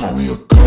call me a god.